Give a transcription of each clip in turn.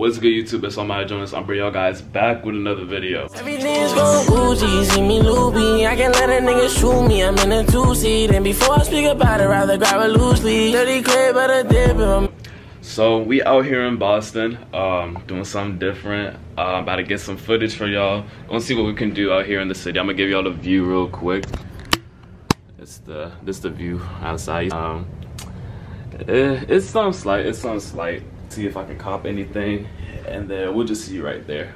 What's good YouTube? It's Almighty Jonas. I'm bringing y'all guys back with another video. Everything's going Gucci, see me loopy. I can let a nigga shoot me, I'm in a two-seat. And before I speak about it, rather grab it loosely. But a dip So we out here in Boston, um, doing something different. Uh, about to get some footage for y'all. Gonna see what we can do out here in the city. I'm gonna give y'all the view real quick. It's the this the view outside. Um, it, it's some slight. It's some slight. See if I can cop anything, and then we'll just see right there.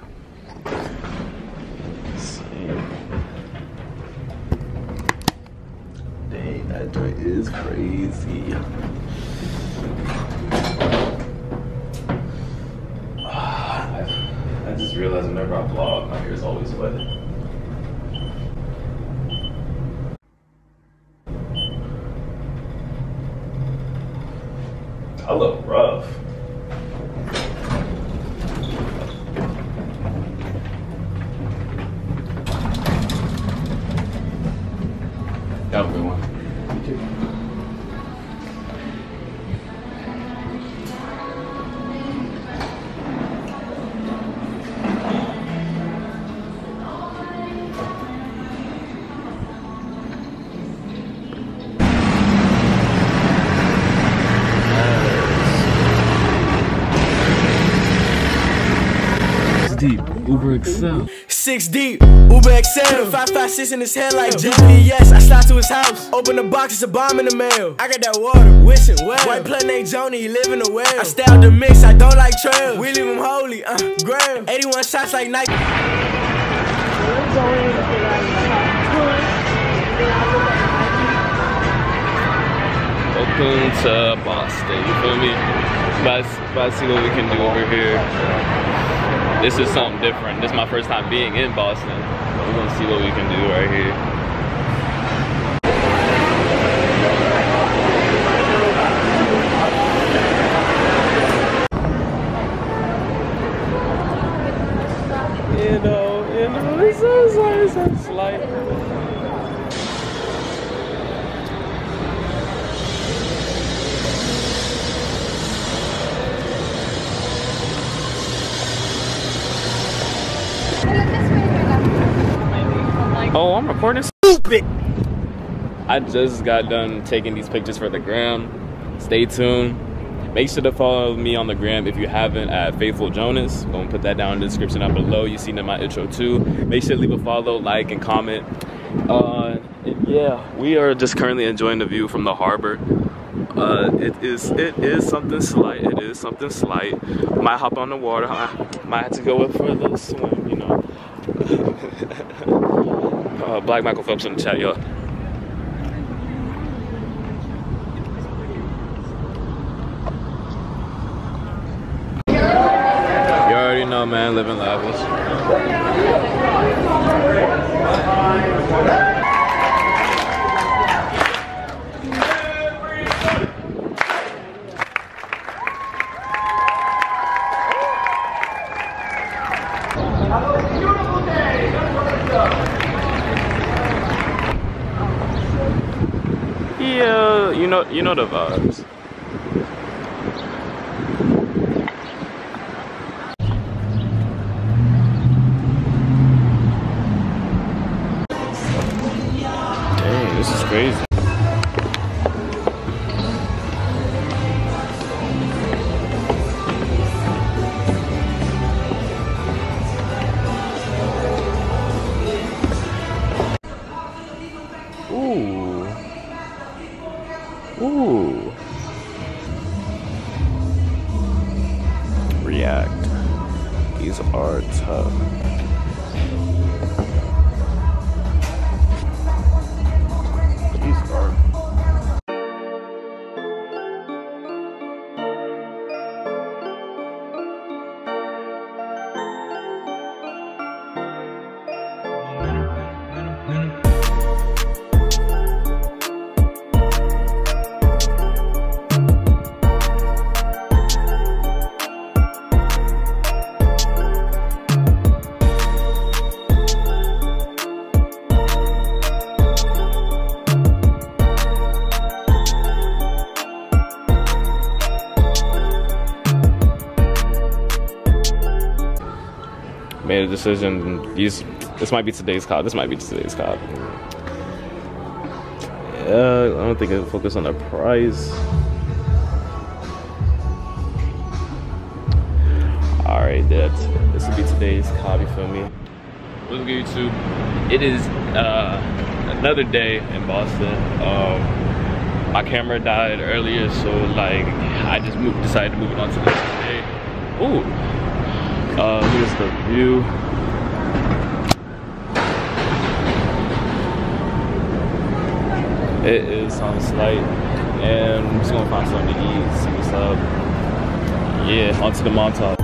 Dang, that joint is crazy. I just realized whenever I vlog, my hair is always wet. Uber XL. Six deep, Uber XL, 556 in his head like GPS. I slide to his house, open the box, it's a bomb in the mail. I got that water, wishing well. White plug named Joni, he live in the well. I style the mix, I don't like trail. We leave him holy, uh, graham. 81 shots like Nike. Welcome to Boston. You feel me? About, about to see what we can do over here. This is something different. This is my first time being in Boston. We're gonna see what we can do right here. You know, you know, it's so it's so slight. Oh, I'm recording. Stupid. I just got done taking these pictures for the gram. Stay tuned. Make sure to follow me on the gram if you haven't at Faithful Jonas. Gonna put that down in the description down below. You seen in my intro too. Make sure to leave a follow, like, and comment. Uh, and yeah, we are just currently enjoying the view from the harbor. Uh, it is it is something slight. It is something slight. Might hop on the water. I might have to go up for a little swim. You know. uh, Black Michael Phelps in the chat, y'all. You already know, man. Living lavish. Yeah, you know, you know the vibes. These are tough. Made a decision. These, this might be today's cop. This might be today's. Yeah, I don't think it'll focus on the price. Alright, that this will be today's cop, you feel me? What's good YouTube? It is uh, another day in Boston. Um, my camera died earlier, so like I just moved, decided to move it on to the next day. Ooh, uh, here's the view. It is on slight, and I'm just gonna find something to eat, see what's up. Yeah, onto the montage.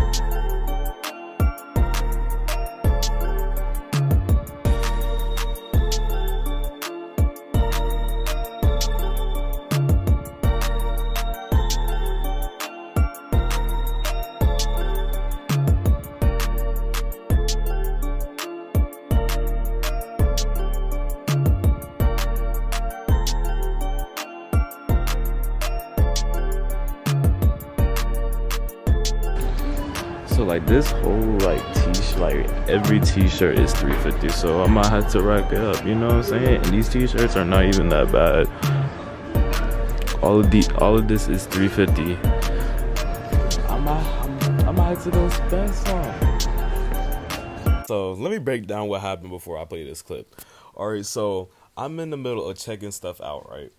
So like this whole like t-shirt, like every t-shirt is 350. So I might have to rack it up. You know what I'm saying? And these t-shirts are not even that bad. All of the all of this is 350. I might I might have to go spend some. So let me break down what happened before I play this clip. All right, so I'm in the middle of checking stuff out. Right,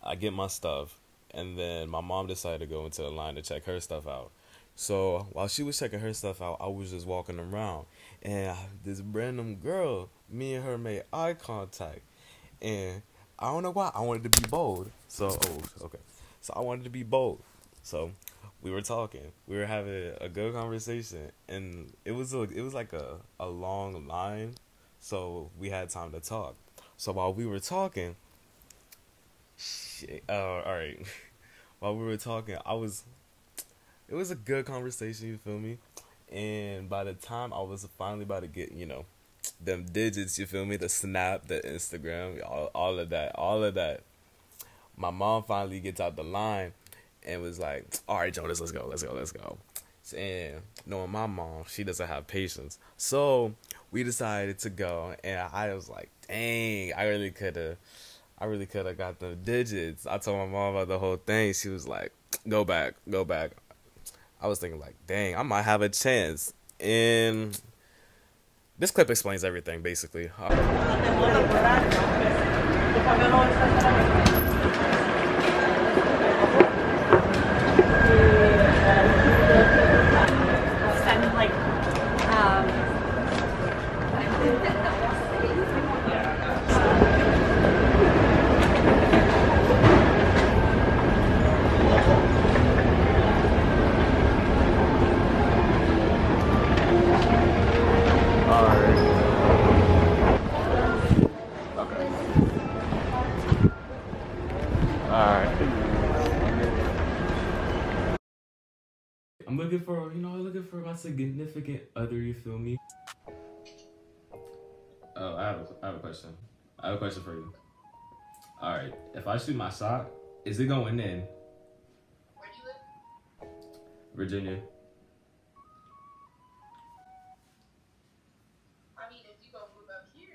I get my stuff, and then my mom decided to go into the line to check her stuff out. So while she was checking her stuff out, I was just walking around, and this random girl, me and her made eye contact, and I don't know why I wanted to be bold. So oh, okay, so I wanted to be bold. So we were talking, we were having a good conversation, and it was a, it was like a a long line, so we had time to talk. So while we were talking, shit, uh, all right, while we were talking, I was it was a good conversation, you feel me? And by the time I was finally about to get, you know, them digits, you feel me? The snap, the Instagram, all, all of that, all of that. My mom finally gets out the line and was like, all right, Jonas, let's go, let's go, let's go. And knowing my mom, she doesn't have patience. So we decided to go and I was like, dang, I really could have. I really could have got the digits. I told my mom about the whole thing. She was like, "Go back, go back." I was thinking like, dang, I might have a chance. And this clip explains everything basically. My significant other, you feel me? Oh, I have a, I have a question. I have a question for you. Alright, if I shoot my shot, is it going in? where do you live? Virginia. I mean if you go move up here,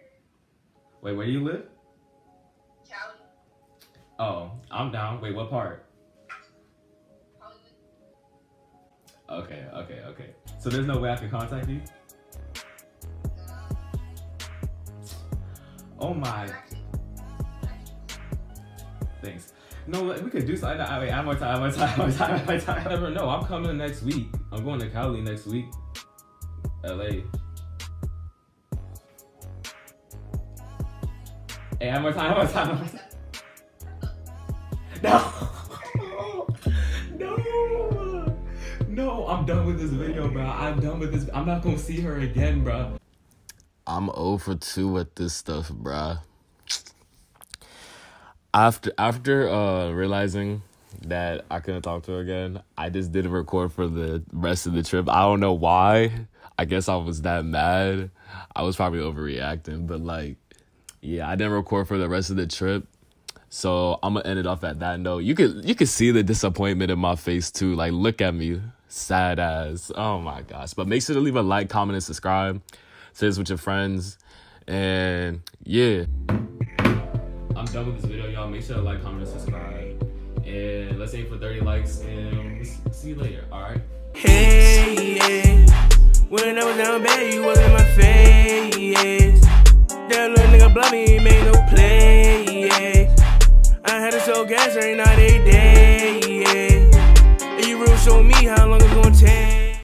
Wait, where do you live? Cali, Oh, I'm down. Wait, what part? Hollywood. Okay, okay, okay. So there's no way I can contact you? Oh my, thanks. No, we could do something. I, wait, I have more time, I have more time, I have more time, I have more time. I never know. I'm coming next week. I'm going to Cali next week. LA. Hey, I have more time, I have more time, I have more time. No! No, I'm done with this video, bro. I'm done with this. I'm not gonna see her again, bro. I'm 0 for 2 with this stuff, bro. After after uh realizing that I couldn't talk to her again, I just didn't record for the rest of the trip. I don't know why. I guess I was that mad. I was probably overreacting, but like, yeah, I didn't record for the rest of the trip. So I'm gonna end it off at that note. You could you could see the disappointment in my face too. Like, look at me sad as, Oh my gosh. But make sure to leave a like, comment, and subscribe. Share this with your friends. And yeah. I'm done with this video, y'all. Make sure to like, comment, and subscribe. And let's aim for 30 likes. And see you later. All right. Hey, yeah. When I was down bad, you was in my face. That little nigga blow me, made no play. I had a soul gas right now, they day show me how long it's gonna take.